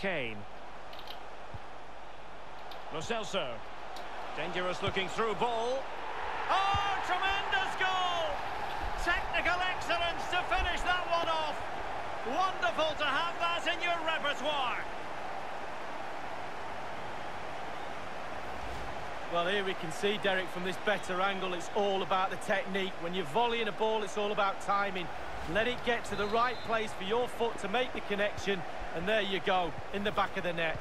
Kane. Lo. Dangerous looking through ball. Oh, tremendous goal! Technical excellence to finish that one off. Wonderful to have that in your repertoire. Well, here we can see, Derek, from this better angle, it's all about the technique. When you're volleying a ball, it's all about timing. Let it get to the right place for your foot to make the connection, and there you go, in the back of the net.